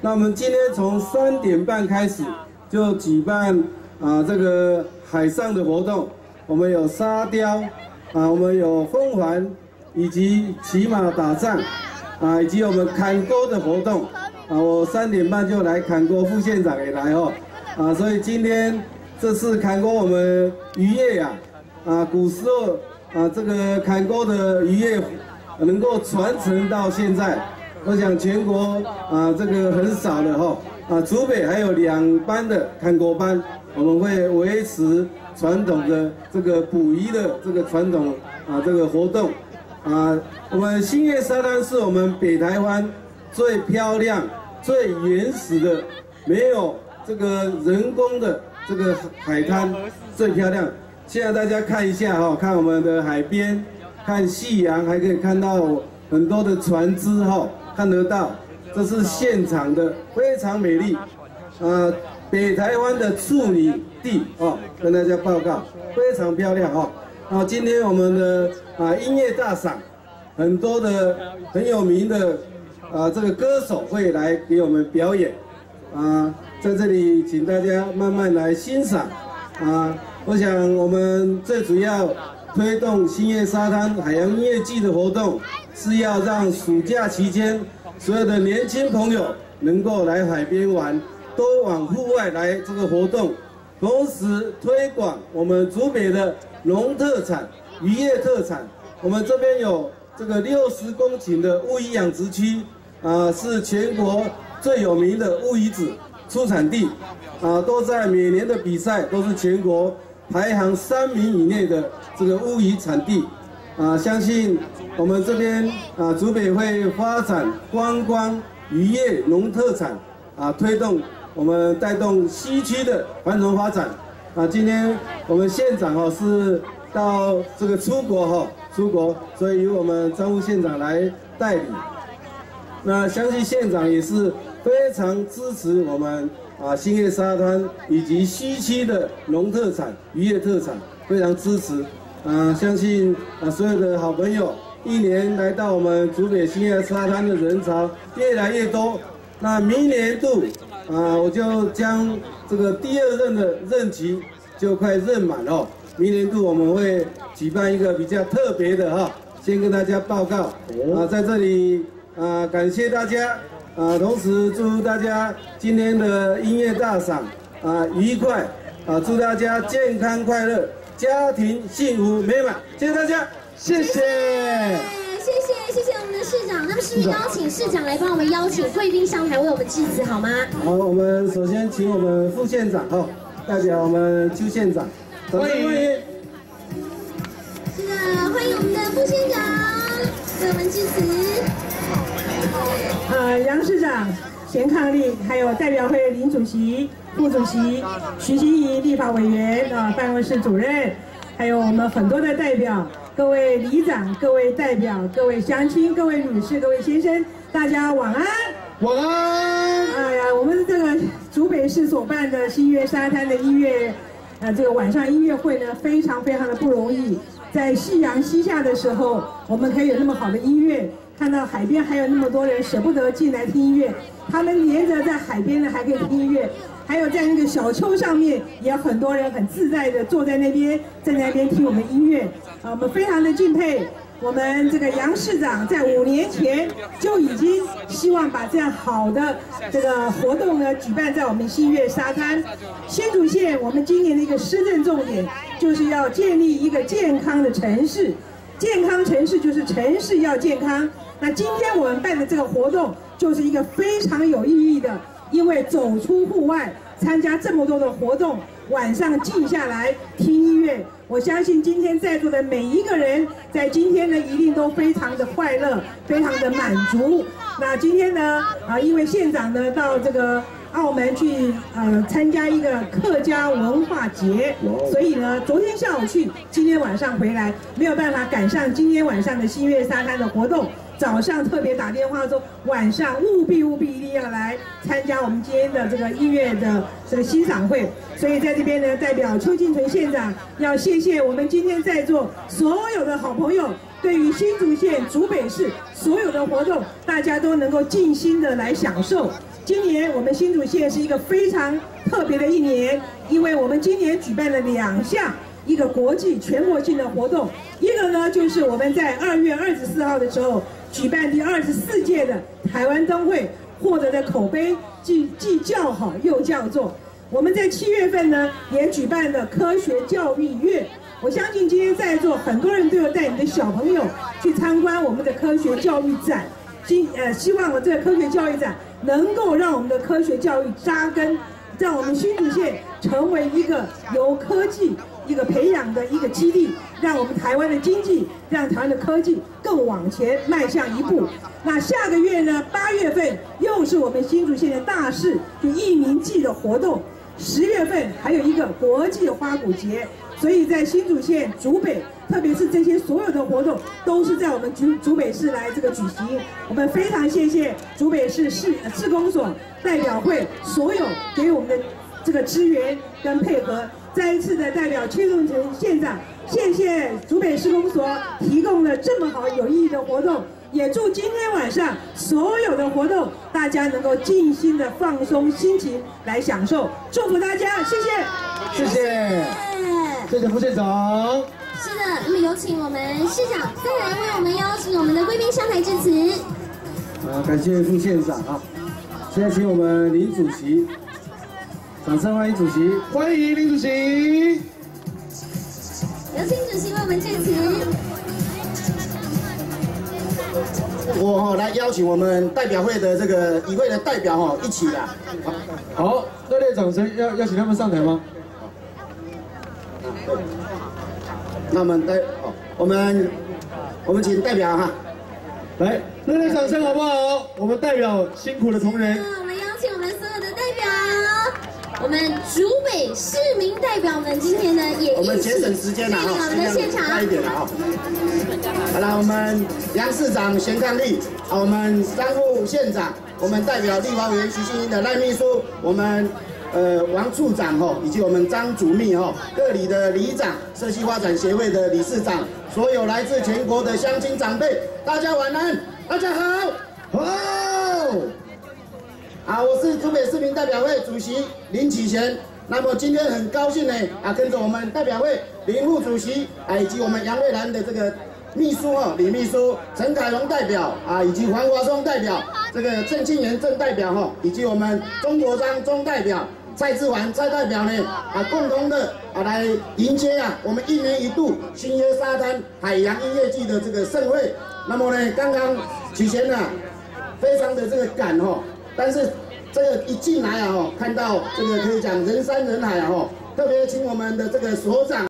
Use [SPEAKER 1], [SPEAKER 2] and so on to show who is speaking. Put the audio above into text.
[SPEAKER 1] 那我们今天从三点半开始就举办啊这个海上的活动，我们有沙雕啊，我们有风帆，以及骑马打仗啊，以及我们砍钩的活动啊。我三点半就来砍钩，副县长也来哦啊，所以今天这次砍钩我们渔业呀啊，古时候啊这个砍钩的渔业能够传承到现在。我想全国啊，这个很少的哈啊，竹北还有两班的看国班，我们会维持传统的这个捕鱼的这个传统啊这个活动啊。我们新月沙滩是我们北台湾最漂亮、最原始的，没有这个人工的这个海滩最漂亮。现在大家看一下哈，看我们的海边，看夕阳，还可以看到很多的船只哈。看得到，这是现场的，非常美丽，啊，北台湾的处女地哦，跟大家报告，非常漂亮哦。啊，今天我们的啊音乐大赏，很多的很有名的啊这个歌手会来给我们表演，啊，在这里请大家慢慢来欣赏，啊，我想我们最主要推动新月沙滩海洋音乐季的活动。是要让暑假期间所有的年轻朋友能够来海边玩，都往户外来这个活动，同时推广我们竹北的农特产、渔业特产。我们这边有这个六十公顷的乌鱼养殖区，啊，是全国最有名的乌鱼子出产地，啊，都在每年的比赛都是全国排行三名以内的这个乌鱼产地，啊，相信。我们这边啊，竹北会发展观光、渔业、农特产啊，推动我们带动西区的繁荣发展啊。今天我们县长哦是到这个出国哈，出国，所以由我们张副县长来代理。那相信县长也是非常支持我们啊，兴业沙滩以及西区的农特产、渔业特产，非常支持啊。相信啊，所有的好朋友。一年来到我们竹北新叶沙滩的人潮越来越多，那明年度啊，我就将这个第二任的任期就快任满了。明年度我们会举办一个比较特别的哈，先跟大家报告啊，在这里啊，感谢大家啊，同时祝大家今天的音乐大赏啊愉快啊，祝大家健康快乐，家庭幸福美满，谢谢大家。谢谢，谢
[SPEAKER 2] 谢，谢谢我们的市长。那么，是不是邀请市长来帮我们邀请贵宾上台为我们致辞，好吗？
[SPEAKER 1] 好，我们首先请我们副县长哈，代表我们邱县长，
[SPEAKER 2] 欢迎欢迎。是的，欢迎我们的副县长为我们致辞。
[SPEAKER 3] 呃，杨市长钱抗力，还有代表会林主席、副主席徐新怡立法委员啊办公室主任，还有我们很多的代表。各位里长、各位代表、各位乡亲、各位女士、各位先生，大家晚安。
[SPEAKER 1] 晚安。
[SPEAKER 3] 哎呀，我们这个竹北市所办的新月沙滩的音乐，呃，这个晚上音乐会呢，非常非常的不容易。在夕阳西下的时候，我们可以有那么好的音乐，看到海边还有那么多人舍不得进来听音乐，他们连着在海边呢，还可以听音乐。还有在那个小丘上面，也很多人很自在的坐在那边，在那边听我们音乐，啊，我们非常的敬佩我们这个杨市长，在五年前就已经希望把这样好的这个活动呢举办在我们新月沙滩。新竹县我们今年的一个施政重点就是要建立一个健康的城市，健康城市就是城市要健康。那今天我们办的这个活动就是一个非常有意义的。因为走出户外，参加这么多的活动，晚上静下来听音乐，我相信今天在座的每一个人，在今天呢一定都非常的快乐，非常的满足。那今天呢，啊，因为县长呢到这个澳门去，呃，参加一个客家文化节，所以呢，昨天下午去，今天晚上回来，没有办法赶上今天晚上的新月沙滩的活动。早上特别打电话说，晚上务必务必一定要来参加我们今天的这个音乐的这个欣赏会。所以在这边呢，代表邱敬纯县长要谢谢我们今天在座所有的好朋友，对于新竹县竹北市所有的活动，大家都能够尽心的来享受。今年我们新竹县是一个非常特别的一年，因为我们今年举办了两项。一个国际全国性的活动，一个呢就是我们在二月二十四号的时候举办第二十四届的台湾灯会，获得的口碑既既叫好又叫座。我们在七月份呢也举办了科学教育月，我相信今天在座很多人都有带你的小朋友去参观我们的科学教育展，希呃希望我这个科学教育展能够让我们的科学教育扎根，让我们新竹县成为一个由科技。一个培养的一个基地，让我们台湾的经济，让台湾的科技更往前迈向一步。那下个月呢？八月份又是我们新竹县的大事，就艺名季的活动。十月份还有一个国际花鼓节，所以在新竹县竹北，特别是这些所有的活动，都是在我们竹竹北市来这个举行。我们非常谢谢竹北市市市公所代表会所有给我们的这个支援跟配合。再一次的代表邱仲成县长，谢谢竹北市公所提供了这么好有意义的活动，也祝今天晚上所有的活动大家能够尽心的放松心情来享受，祝福大家，谢
[SPEAKER 1] 谢，谢谢，谢谢副县长。
[SPEAKER 2] 是的，那么有请我们市长再来为我们邀请我们的贵宾上台致辞。
[SPEAKER 1] 啊，感谢副县长啊，现在请我们林主席。掌声欢迎主席，欢迎林主席。
[SPEAKER 2] 有请主席为我们致辞。
[SPEAKER 4] 我哈来邀请我们代表会的这个与会的代表哈一起啊。
[SPEAKER 1] 好，热烈掌声，要邀请他们上台吗？
[SPEAKER 4] 那我们代，我们我们请代表哈，
[SPEAKER 1] 来热烈掌声好不好？我们代表辛苦的同仁。
[SPEAKER 2] 我们邀请我们所有的代表。我们竹北市民代表们今天呢也
[SPEAKER 4] 我们节省时间了哈，我们的现场快一点了啊。好了，我们杨市长贤抗力，我们三副县长，我们代表立法委员徐新英的赖秘书，我们呃王处长哈，以及我们张主秘哈，各里的里长，社区发展协会的理事长，所有来自全国的乡亲长辈，大家晚安，大家好，好。啊，我是竹北市民代表会主席林启贤。那么今天很高兴呢，啊，跟着我们代表会林副主席啊，以及我们杨瑞兰的这个秘书哦，李秘书陈凯龙代表啊，以及黄华松代表，这个郑庆元郑代表哈，以及我们钟国章钟代表，蔡志环蔡代表呢，啊，共同的啊来迎接啊，我们一年一度新约沙滩海洋音乐季的这个盛会。那么呢，刚刚启贤呢，非常的这个赶哈。但是这个一进来啊，看到这个可以讲人山人海啊，特别请我们的这个所长。